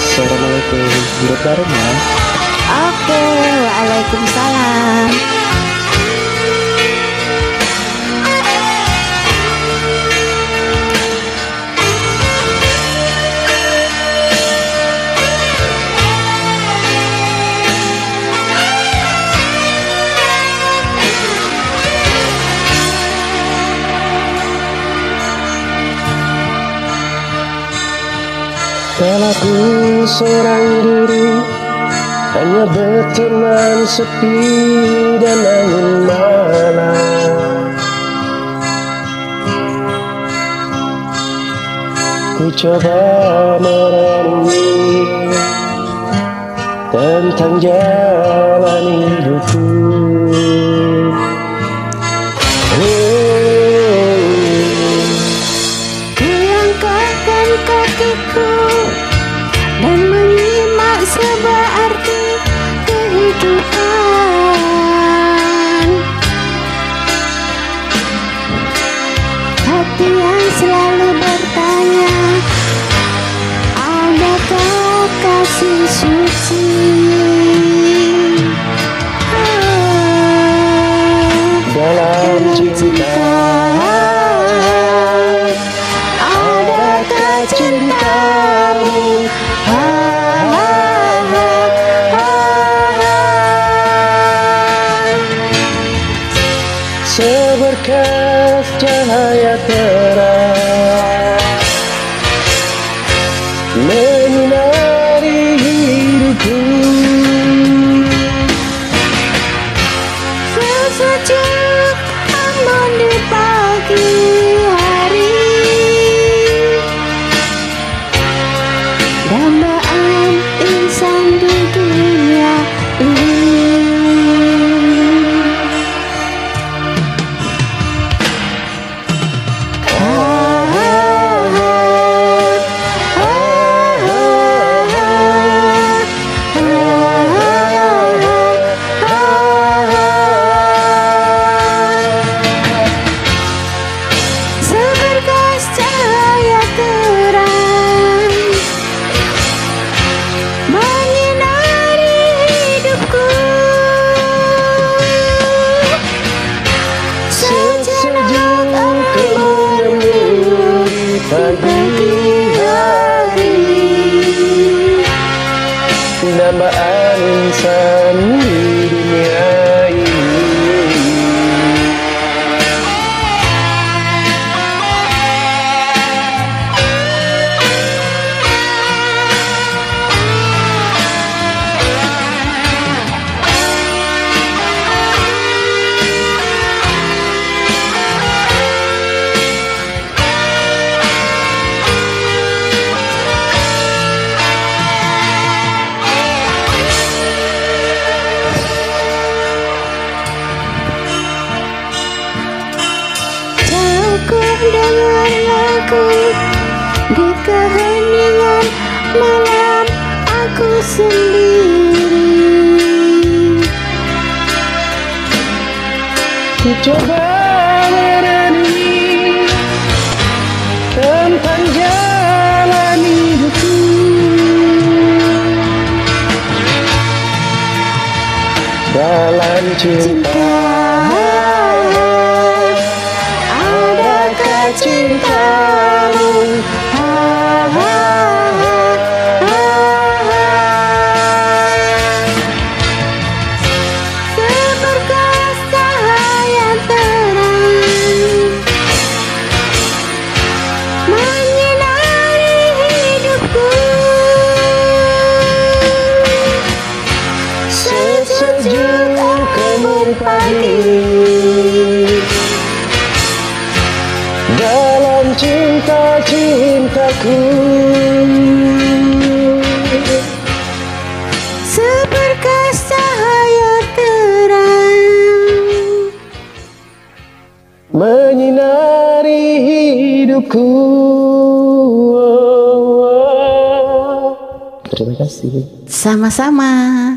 Assalamualaikum. Duduk bareng ya. Oke, waalaikumsalam. Aku seorang diri Hanya berteman sepi dan angin malam. Ku coba merenungi Tentang jalan hidupku. Ku langkahkan kakiku dan menyimak sebuah arti kehidupan. Seberkas cahaya terang But uh, I keheningan malam aku sendiri. Ku coba merenungi jalan cinta Dalam cinta-cintaku Seberkas cahaya terang. Menyinari hidupku. Terima kasih. Sama-sama